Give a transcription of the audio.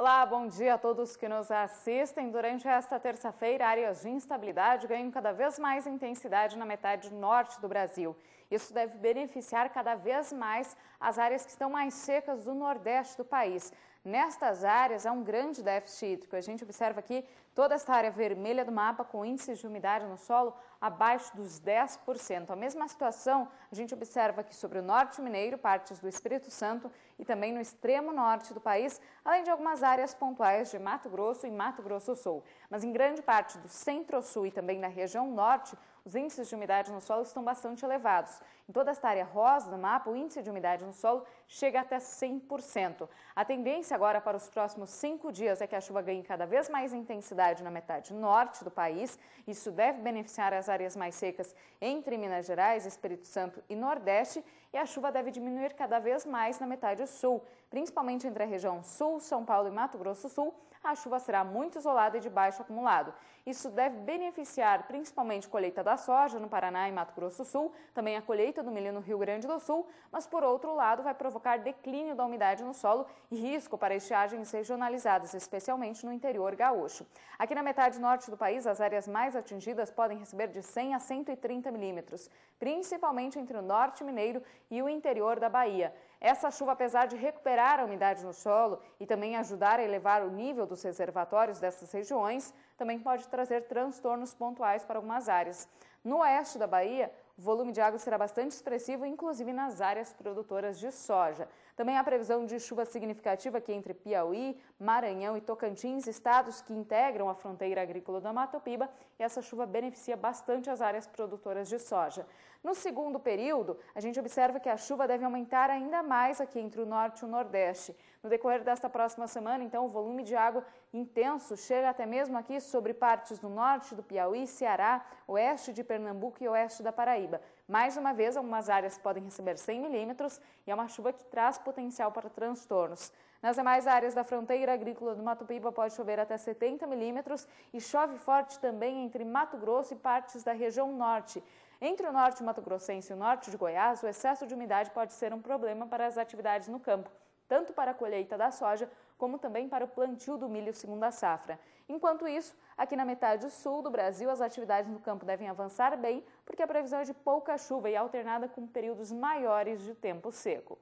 Olá, bom dia a todos que nos assistem. Durante esta terça-feira, áreas de instabilidade ganham cada vez mais intensidade na metade norte do Brasil. Isso deve beneficiar cada vez mais as áreas que estão mais secas do nordeste do país. Nestas áreas há um grande déficit hídrico. A gente observa aqui toda esta área vermelha do mapa com índices de umidade no solo abaixo dos 10%. A mesma situação a gente observa aqui sobre o norte mineiro, partes do Espírito Santo e também no extremo norte do país, além de algumas áreas pontuais de Mato Grosso e Mato Grosso Sul. Mas em grande parte do centro-sul e também na região norte, os índices de umidade no solo estão bastante elevados. Em toda esta área rosa do mapa, o índice de umidade no solo chega até 100%. A tendência agora para os próximos cinco dias é que a chuva ganhe cada vez mais intensidade na metade norte do país. Isso deve beneficiar as áreas mais secas entre Minas Gerais, Espírito Santo e Nordeste. E a chuva deve diminuir cada vez mais na metade sul, principalmente entre a região sul, São Paulo e Mato Grosso Sul. A chuva será muito isolada e de baixo acumulado. Isso deve beneficiar principalmente a colheita da soja no Paraná e Mato Grosso Sul, também a colheita do milho no Rio Grande do Sul, mas por outro lado vai provocar declínio da umidade no solo e risco para estiagens regionalizadas, especialmente no interior gaúcho. Aqui na metade norte do país, as áreas mais atingidas podem receber de 100 a 130 milímetros, principalmente entre o norte mineiro e o interior da Bahia. Essa chuva, apesar de recuperar a umidade no solo e também ajudar a elevar o nível dos reservatórios dessas regiões, também pode trazer transtornos pontuais para algumas áreas. No oeste da Bahia, o volume de água será bastante expressivo, inclusive nas áreas produtoras de soja. Também há previsão de chuva significativa aqui entre Piauí, Maranhão e Tocantins, estados que integram a fronteira agrícola da Mato Piba, e essa chuva beneficia bastante as áreas produtoras de soja. No segundo período, a gente observa que a chuva deve aumentar ainda mais aqui entre o norte e o nordeste. No decorrer desta próxima semana, então, o volume de água intenso chega até mesmo aqui sobre partes do norte do Piauí, Ceará, oeste de Pernambuco e oeste da Paraíba. Mais uma vez, algumas áreas podem receber 100 milímetros e é uma chuva que traz potencial para transtornos. Nas demais áreas da fronteira agrícola do Mato Piba pode chover até 70 milímetros e chove forte também entre Mato Grosso e partes da região norte. Entre o norte Mato Grossense e o norte de Goiás, o excesso de umidade pode ser um problema para as atividades no campo tanto para a colheita da soja, como também para o plantio do milho segunda safra. Enquanto isso, aqui na metade sul do Brasil, as atividades no campo devem avançar bem, porque a previsão é de pouca chuva e alternada com períodos maiores de tempo seco.